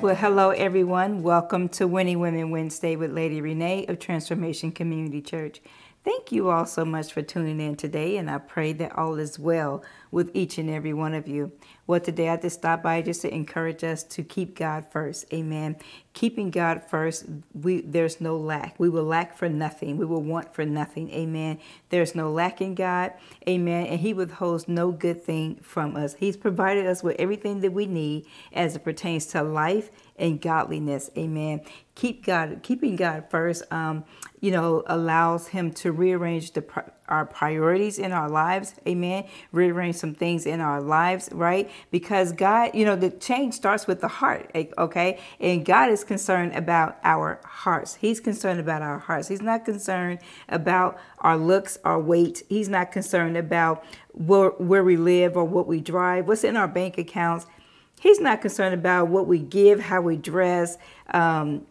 Well, hello everyone. Welcome to Winning Women Wednesday with Lady Renee of Transformation Community Church. Thank you all so much for tuning in today, and I pray that all is well with each and every one of you. Well, today I just stopped by just to encourage us to keep God first. Amen. Keeping God first, we there's no lack. We will lack for nothing. We will want for nothing. Amen. There's no lack in God. Amen. And He withholds no good thing from us. He's provided us with everything that we need as it pertains to life and godliness. Amen. Keep God, keeping God first, um, you know, allows Him to rearrange the our priorities in our lives. Amen. Rearrange some things in our lives, right? Because God, you know, the change starts with the heart, eh, okay? And God is concerned about our hearts. He's concerned about our hearts. He's not concerned about our looks, our weight. He's not concerned about where, where we live or what we drive, what's in our bank accounts. He's not concerned about what we give, how we dress, um,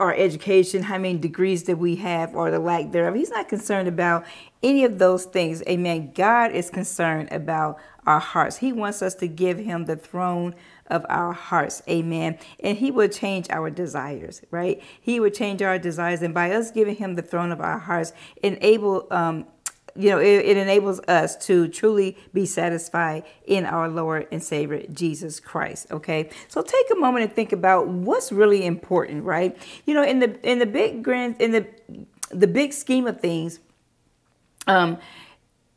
our education, how many degrees that we have, or the lack thereof. He's not concerned about any of those things. Amen. God is concerned about our hearts. He wants us to give him the throne of our hearts. Amen. And he will change our desires, right? He will change our desires. And by us giving him the throne of our hearts, enable um, you know, it, it, enables us to truly be satisfied in our Lord and Savior Jesus Christ. Okay, so take a moment and think about what's really important, right? You know, in the in the big grand in the the big scheme of things, um,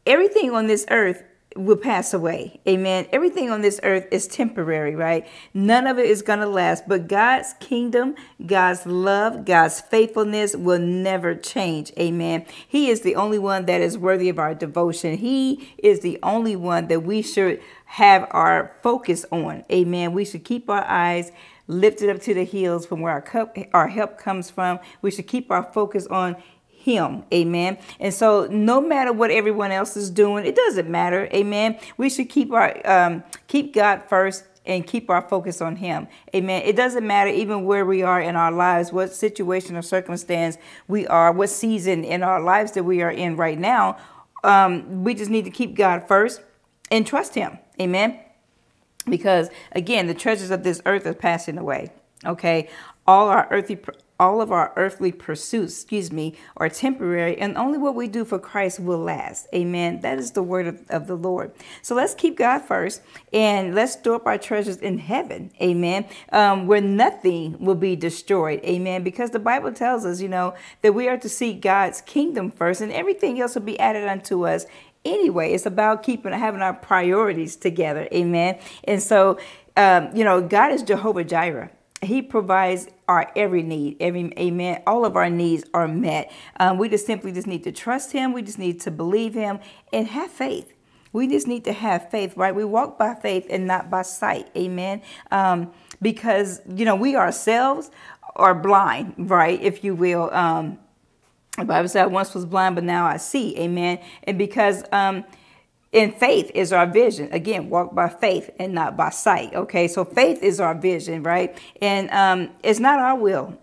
everything on this earth will pass away. Amen. Everything on this earth is temporary, right? None of it is going to last, but God's kingdom, God's love, God's faithfulness will never change. Amen. He is the only one that is worthy of our devotion. He is the only one that we should have our focus on. Amen. We should keep our eyes lifted up to the hills from where our, cup, our help comes from. We should keep our focus on him. Amen. And so no matter what everyone else is doing, it doesn't matter. Amen. We should keep our um, keep God first and keep our focus on him. Amen. It doesn't matter even where we are in our lives, what situation or circumstance we are, what season in our lives that we are in right now. Um, we just need to keep God first and trust him. Amen. Because again, the treasures of this earth are passing away. Okay. All our earthly all of our earthly pursuits, excuse me, are temporary, and only what we do for Christ will last. Amen. That is the word of, of the Lord. So let's keep God first and let's store up our treasures in heaven. Amen. Um, where nothing will be destroyed. Amen. Because the Bible tells us, you know, that we are to seek God's kingdom first, and everything else will be added unto us anyway. It's about keeping having our priorities together. Amen. And so, um, you know, God is Jehovah Jireh. He provides our every need, every amen. All of our needs are met. Um, we just simply just need to trust Him. We just need to believe Him and have faith. We just need to have faith, right? We walk by faith and not by sight, amen. Um, because you know we ourselves are blind, right? If you will. Um, the Bible said, "I once was blind, but now I see," amen. And because um, in faith is our vision. Again, walk by faith and not by sight. Okay, so faith is our vision, right? And um, it's not our will,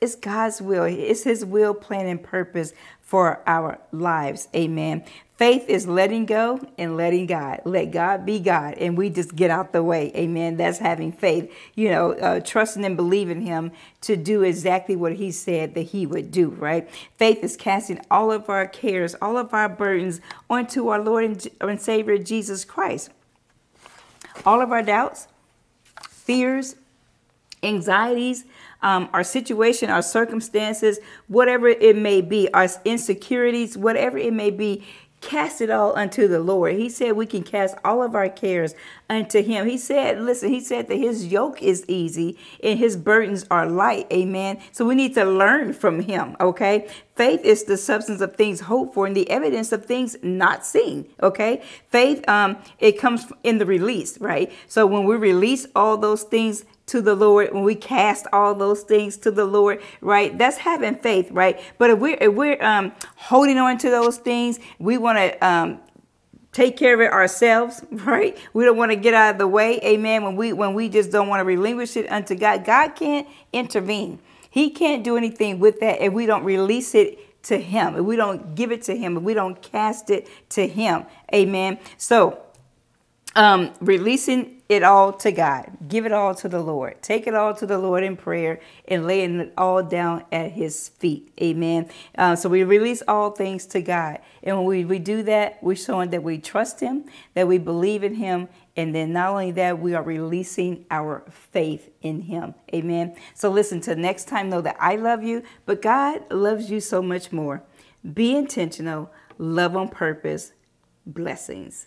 it's God's will. It's His will, plan, and purpose for our lives. Amen. Faith is letting go and letting God. Let God be God, and we just get out the way. Amen. That's having faith. You know, uh, trusting and believing Him to do exactly what He said that He would do. Right. Faith is casting all of our cares, all of our burdens onto our Lord and, and Savior Jesus Christ. All of our doubts, fears, anxieties, um, our situation, our circumstances, whatever it may be, our insecurities, whatever it may be, cast it all unto the Lord. He said we can cast all of our cares unto him. He said, listen, he said that his yoke is easy and his burdens are light. Amen. So we need to learn from him. Okay. Faith is the substance of things hoped for and the evidence of things not seen. Okay. Faith, um, it comes in the release, right? So when we release all those things to the Lord, when we cast all those things to the Lord, right? That's having faith, right? But if we're if we're um, holding on to those things, we want to um, take care of it ourselves, right? We don't want to get out of the way, amen. When we when we just don't want to relinquish it unto God, God can't intervene. He can't do anything with that if we don't release it to Him, if we don't give it to Him, if we don't cast it to Him. Amen. So, um, releasing it all to God. Give it all to the Lord. Take it all to the Lord in prayer and laying it all down at His feet. Amen. Uh, so we release all things to God. And when we, we do that, we're showing that we trust Him, that we believe in Him. And then not only that, we are releasing our faith in Him. Amen. So listen to next time, know that I love you, but God loves you so much more. Be intentional, love on purpose. Blessings.